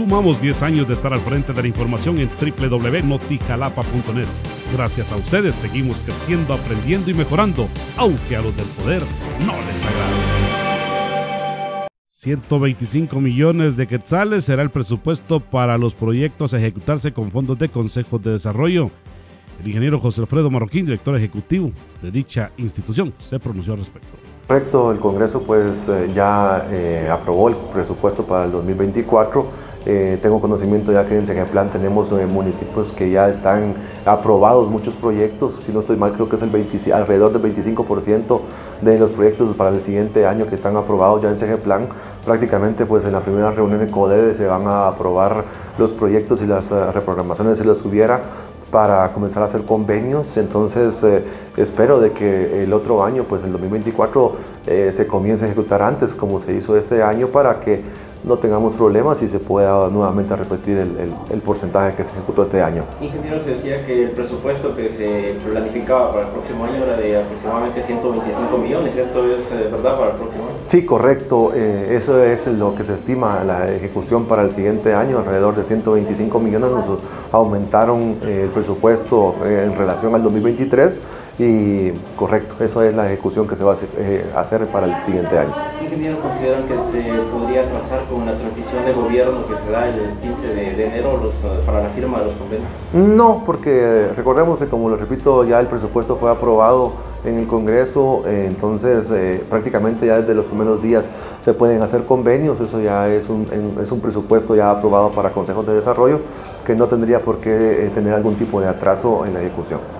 Sumamos 10 años de estar al frente de la información en www.notijalapa.net. Gracias a ustedes seguimos creciendo, aprendiendo y mejorando, aunque a los del poder no les agrade. 125 millones de quetzales será el presupuesto para los proyectos a ejecutarse con fondos de consejos de desarrollo. El ingeniero José Alfredo Marroquín, director ejecutivo de dicha institución, se pronunció al respecto. Correcto, el Congreso pues eh, ya eh, aprobó el presupuesto para el 2024. Eh, tengo conocimiento ya que en el Plan tenemos municipios que ya están aprobados muchos proyectos, si no estoy mal creo que es el alrededor del 25% de los proyectos para el siguiente año que están aprobados ya en Plan. Prácticamente pues en la primera reunión de CODE se van a aprobar los proyectos y las reprogramaciones si los hubiera para comenzar a hacer convenios. Entonces eh, espero de que el otro año, pues el 2024, eh, se comience a ejecutar antes como se hizo este año para que no tengamos problemas y se pueda nuevamente repetir el, el, porcentaje que se ejecutó este año. Ingeniero, se decía que el presupuesto que se planificaba para el próximo año era de aproximadamente 125 millones. ¿Esto es eh, verdad para el próximo año? Sí, correcto. Eh, eso es lo que se estima la ejecución para el siguiente año, alrededor de 125 millones. Nos aumentaron eh, el presupuesto en relación al 2023 y correcto, eso es la ejecución que se va a hacer para el siguiente año. Ingeniero, ¿consideran que se podría trazar con la transición de gobierno que se da el 15 de, enero eh, para la firma de los convenios? No, porque recordemos que como lo repito, ya el presupuesto fue aprobado en el Congreso, eh, entonces eh, prácticamente ya desde los primeros días se pueden hacer convenios, eso ya es un, es un presupuesto ya aprobado para consejos de desarrollo que no tendría por qué tener algún tipo de atraso en la ejecución.